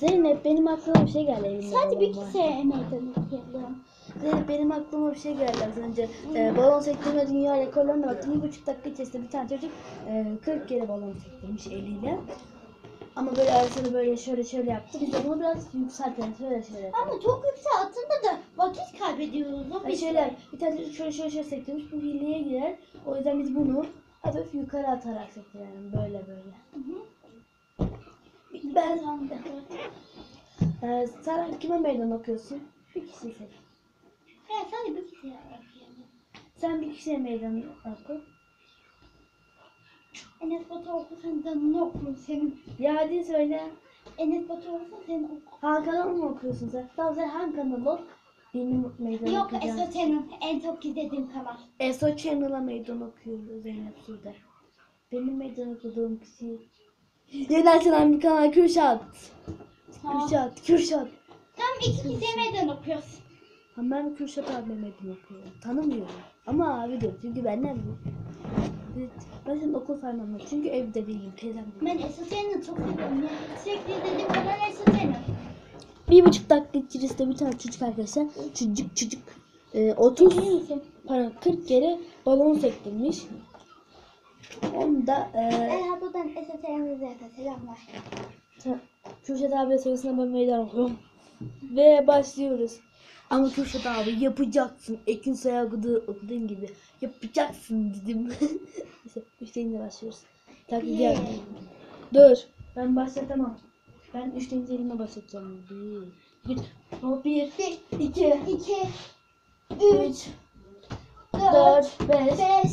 Zeynep benim aklıma bir şey geldi. elimde Sadece bir balon var. kişiye meydan okuyalım. Zeynep benim aklıma bir şey geldi az önce. Ee, balon sektirme dünya rekorlarına baktım. Bir buçuk dakika içerisinde bir tane çocuk e, 40 kere balon sektirmiş eliyle. Ama böyle arasını böyle şöyle şöyle yaptı. Biz de bunu biraz yükseltelim. Şöyle şöyle. Ama çok yüksek attığında da vakit kaybediyoruz. O Yani bir şöyle şey. bir tane çocuk şöyle şöyle şöyle sektirmiş. Bu hileye girer. O yüzden biz bunu hafif yukarı atarak sektirelim. Böyle böyle. Ben ee, sen kime meydan okuyorsun? Bir kişi seç. Evet sadece bir kişiye okuyalım. Sen bir kişiye meydan oku. Enes Batur okusan canını okur senin. Ya hadi söyle. Enes Batur okusan senin okur. Han kanalı mı okuyorsun sen? Tamam sen Han kanalı ol. Benim meydan Yok okuyacağım. Eso senin en çok izlediğim kanal. Eso Channel'a meydan okuyor Zeynep Sude. Benim meydan okuduğum kişi. Yeni açılan bir kanal Kürşat. Kürşat, Kürşat. Tam iki kişiye meydan okuyorsun. Ama ben Kürşat abime okuyorum. Tanımıyorum. Ama abi diyor çünkü benden büyük. Evet, ben senin okul anlatıyorum. Çünkü evde değilim, teyzem. Ben Eso senin çok seviyorum ya. Sürekli izlediğim kanal Eso senin. Bir buçuk dakika içerisinde bir tane çocuk arkadaşlar. Çocuk çocuk. E, 30 pardon 40 kere balon sektirmiş. Onu da Eğer buradan senin izlerse selamlar. Kürşat abi sayısına ben meydan okuyorum. Ve başlıyoruz. Ama Kürşat abi yapacaksın. Ekin Sayagı'da okuduğun gibi. Yapacaksın dedim. Neyse üç deyince başlıyoruz. Yeah. yapmayın. Dur. Ben başlatamam. Ben üç deyince elime başlatacağım. Bir. Bir. O bir. Bir, iki, iki, üç, Dört. dört, Beş. beş,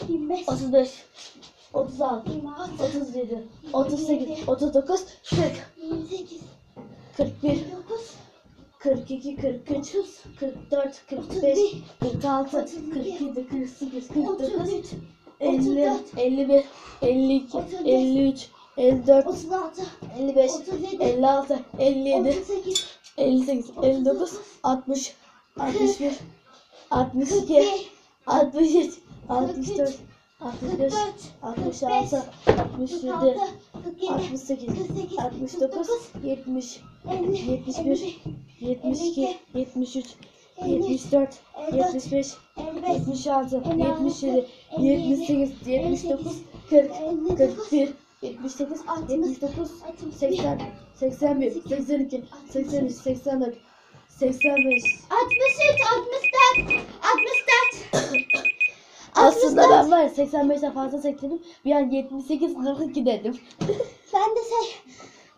25, 35, 36, 26, 37, 38, 39, 40, 28, 41, 29, 42, 43, 44, 45, 46, 47, 48, 49, 33, 50, 51, 52, 53, 54, 36, 55, 37, 56, 57, 38, 58, 59, 60, 61, 62, 41, 63, 64, 65, 44, 66, 67, 46, 47, 68, 69, 70, 71, 72, 73, 74, 75, 76, 77, 78, 79, 40, 41, 78, 79, 80, 81, 82, 83, 84, 85. 63, 64, 64. Aslında ben var ya 85'ten fazla sektirdim. Bir an 78 42 dedim. Ben de şey,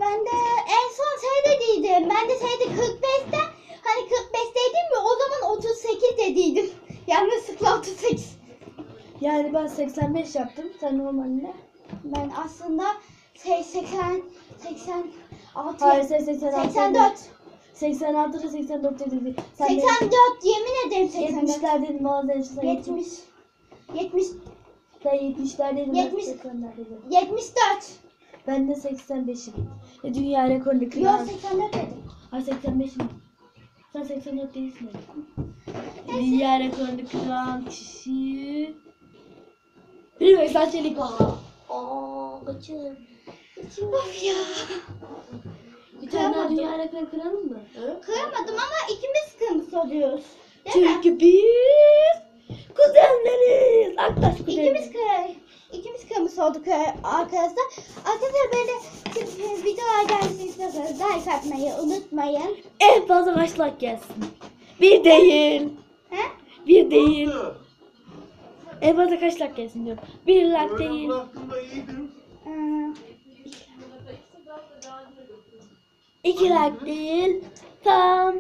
ben de en son şey dediydim. Ben de şeyde 45'te, hani 45'teydim ya o zaman 38 dediydim. Yanlışlıkla 38. Yani ben 85 yaptım. Sen normalde? Ben aslında şey 80, 86, Hayır sen 86. 84. 86 ile 84 dedin. Sen 84 yemin ederim 84. 70'ler dedin bazen sen 70. 70. Sen 70'ler dedin. ben 70. 80'ler dedim. 74. Ben de 85'im. E, dünya rekorunu Yok kıran. 84 dedim. Ay 85'im. Sen 84 değilsin. Dünya rekorunu kıran kişi... Bilmiyorum sen çelik. Aa, kaçım. Of ya. Bir tane daha Kıramadım. dünya rekoru kıralım mı? Kıramadım ama ikimiz kırmızı oluyoruz. Değil mi? Çünkü biz kuzenleriz. Arkadaş İkimiz kuzenleriz. kır, ikimiz kırmızı olduk e, arkadaşlar. Arkadaşlar böyle siz videolar gelmesini istiyorsanız like atmayı unutmayın. En fazla kaç like gelsin? Bir değil. He? Bir değil. En fazla kaç like gelsin diyorum. Bir like değil. Ee, İki like değil. Tam.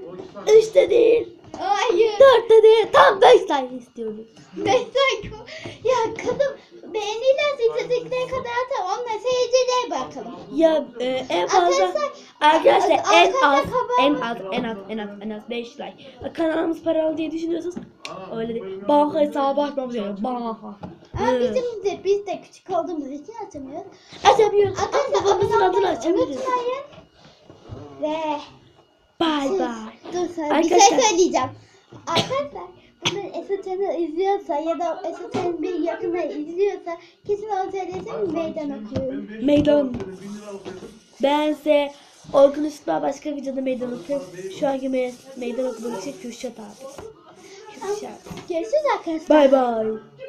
Üç de değil. Hayır. Dörtte değil tam beş like istiyoruz. Beş mı? Ya kızım beğeniyle istedikleri kadar da onunla seyircilere bakalım. Ya e, en fazla Arkadaşlar- arkadaşlar en az en az en az en az en az 5 like. Kanalımız paralı diye düşünüyorsanız öyle değil. Banka hesabı açmamız gerekiyor. Banka. Ama Evet. bizim de biz de küçük olduğumuz için açamıyoruz. Açamıyoruz. Arkadaşlar Babamızın adını açabiliriz. unutmayın. Ve Bye bye. Sana bir Arkadaşlar- şey söyleyeceğim. Arkadaşlar bunu Esat Hanım izliyorsa ya da Esat Hanım bir yakında izliyorsa kesin onu söylesin meydan okuyorum. Meydan. Bense Orkun Üstüne başka videoda meydan okuyorum. Şu anki me- meydan okuduğum için Kürşat abi. Kürşat. Görüşürüz arkadaşlar. Bye bye.